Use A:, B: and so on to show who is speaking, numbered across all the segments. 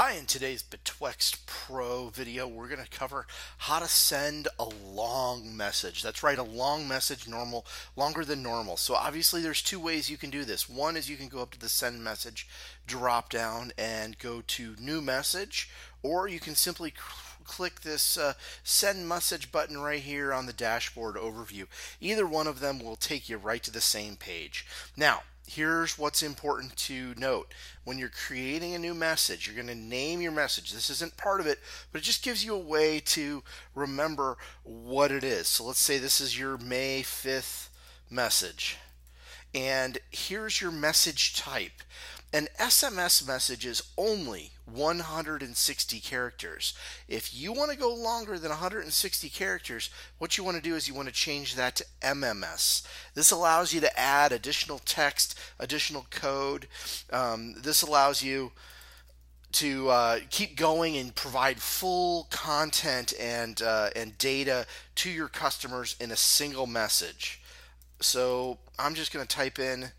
A: Hi, in today's Betwext Pro video, we're going to cover how to send a long message. That's right, a long message, normal, longer than normal. So obviously there's two ways you can do this. One is you can go up to the send message drop down and go to new message, or you can simply click this uh, send message button right here on the dashboard overview. Either one of them will take you right to the same page. Now, here's what's important to note. When you're creating a new message, you're going to name your message. This isn't part of it, but it just gives you a way to remember what it is. So let's say this is your May 5th message. And here's your message type. An SMS message is only 160 characters. If you want to go longer than 160 characters, what you want to do is you want to change that to MMS. This allows you to add additional text, additional code. Um, this allows you to uh, keep going and provide full content and uh, and data to your customers in a single message. So I'm just going to type in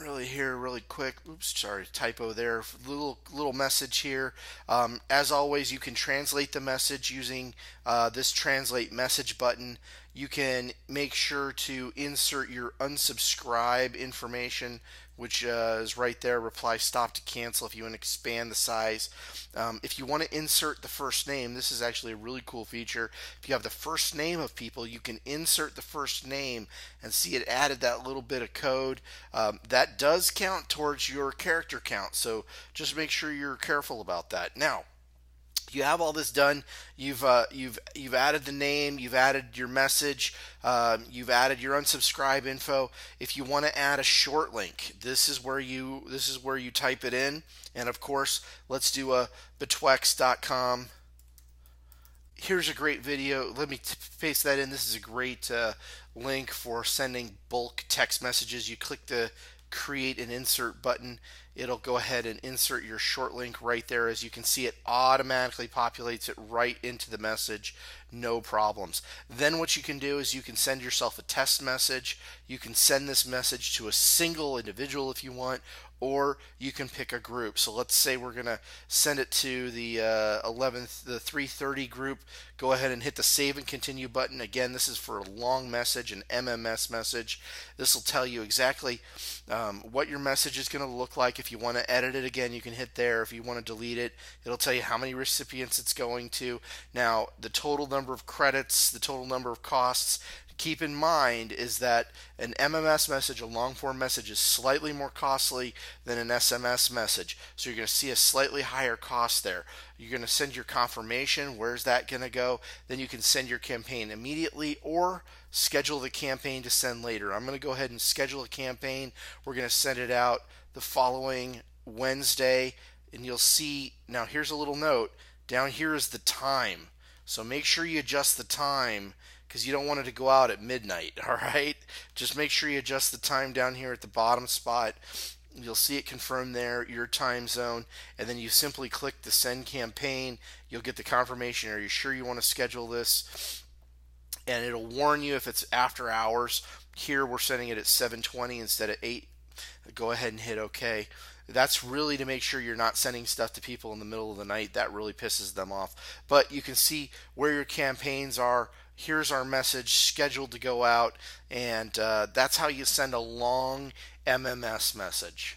A: really here really quick. Oops sorry typo there. Little little message here. Um, as always you can translate the message using uh, this translate message button you can make sure to insert your unsubscribe information which uh, is right there. Reply stop to cancel if you want to expand the size. Um, if you want to insert the first name, this is actually a really cool feature. If you have the first name of people, you can insert the first name and see it added that little bit of code. Um, that does count towards your character count, so just make sure you're careful about that. Now, you have all this done. You've uh, you've you've added the name, you've added your message, um, you've added your unsubscribe info. If you want to add a short link, this is where you this is where you type it in. And of course, let's do a betwext.com. Here's a great video. Let me t- paste that in. This is a great uh, link for sending bulk text messages. You click the create an insert button, it'll go ahead and insert your short link right there. As you can see, it automatically populates it right into the message, no problems. Then what you can do is you can send yourself a test message. You can send this message to a single individual if you want, or you can pick a group. So let's say we're going to send it to the uh, 11th, the 330 group. Go ahead and hit the save and continue button. Again, this is for a long message, an MMS message. This will tell you exactly um, what your message is going to look like. If you want to edit it again, you can hit there. If you want to delete it, it'll tell you how many recipients it's going to. Now, the total number of credits, the total number of costs, keep in mind is that an MMS message, a long form message, is slightly more costly than an SMS message. So you're going to see a slightly higher cost there. You're going to send your confirmation. Where's that going to go? Then you can send your campaign immediately or schedule the campaign to send later. I'm going to go ahead and schedule a campaign. We're going to send it out the following Wednesday. And you'll see now, here's a little note down here is the time. So make sure you adjust the time because you don't want it to go out at midnight, all right? Just make sure you adjust the time down here at the bottom spot. You'll see it confirmed there, your time zone, and then you simply click the send campaign. You'll get the confirmation. Are you sure you want to schedule this? And it'll warn you if it's after hours. Here we're sending it at 7:20 instead of 8. Go ahead and hit OK. That's really to make sure you're not sending stuff to people in the middle of the night. That really pisses them off. But you can see where your campaigns are here's our message scheduled to go out, and uh, that's how you send a long MMS message.